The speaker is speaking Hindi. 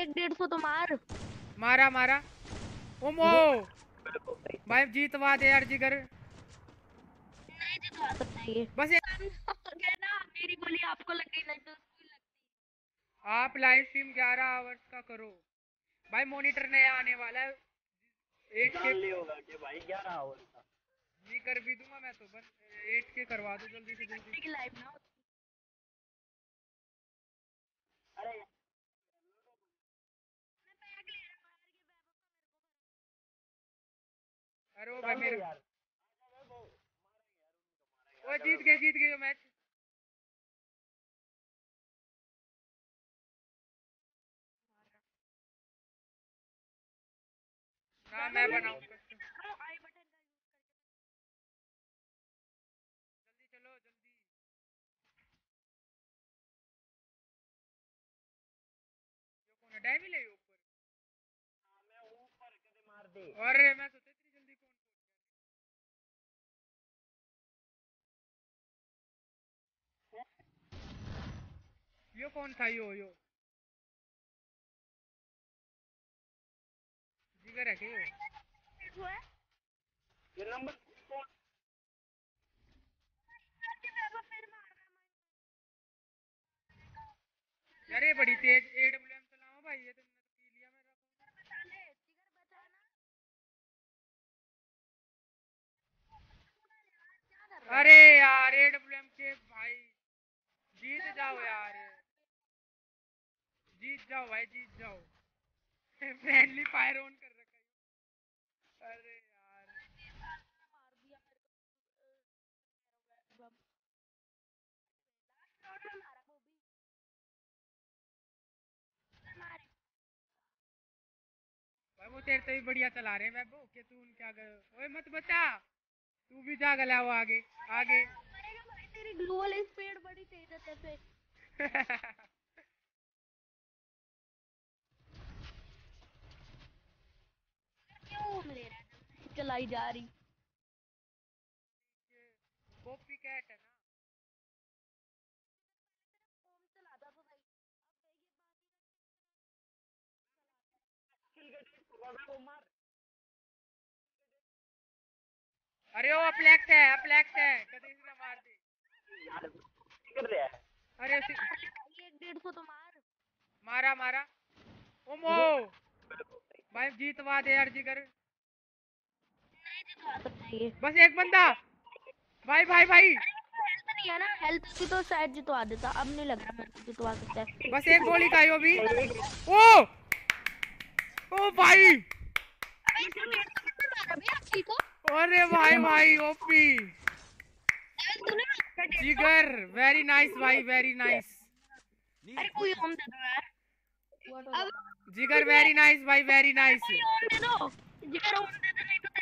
एक डेढ़ सौ तो मार। मारा मारा। ओमो! भाई जीतवा दे यार जिगर। नहीं जितवा सकता ये बस एक ना मेरी गोली आपको लग गई नहीं तो उसको लगती आप लाइव स्ट्रीम 11 आवर्स का करो। भाई मॉनिटर नया आने वाला है। एट के जान होगा कि भाई ग्यारह आवर का। जी कर भी दूँगा मैं तो बस एट के करवा दो जल्दी से जल्दी। की लाइव ना अरे अरे वो मेरे जीत गए जीत गए मैच। ना मैं बनाऊँ। जल्दी चलो जल्दी। यो कौन है? डेविल है ऊपर। मैं ऊपर कदे मार दे। अरे मैं सोचा यो कौन था? यो यो। जिगर है क्या यो? ये नंबर कौन? अरे बड़ी तेज एडब्ल्यूएम चलाओ भाई ये तुमने तो पी लिया मेरा अरे यार एडब्ल्यूएम के भाई जीत जाओ यार। जीत जाओ भाई जीत जाओ। फ्रेंडली फायर ऑन कर रखा है। अरे यार। भाई वो तेरे से भी बढ़िया चला रहे हैं वैभव। कि तू उनके आगे ओए मत बचा। तू भी जा गला वो आगे। आगे। तेरी ग्लू वाली स्पीड बड़ी तेज है तेरे क्यों मेरे चलाई जा रही। कॉपी कैट है ना। अरे वो अप्लेक्स है अप्लेक्स है। कभी इसने मार दी। यार कर रहा है? अरे उसी एक डेढ़ सौ तो मार। मारा मारा। ओमो! भाई जीतवा दे यार जिगर नहीं जितवा सकता ये बस एक बंदा। भाई भाई भाई। हेल्थ नहीं है ना हेल्थ की तो शायद जितवा देता अब नहीं लग रहा मेरे को जितवा सकता है। बस एक गोली भी ओ! ओ भाई। अरे भाई भाई ओपी सौ? जिगर वेरी नाइस भाई वेरी नाइस अरे कोई दे दो यार। जिगर वेरी नाइस भाई वेरी नाइस जिगर दे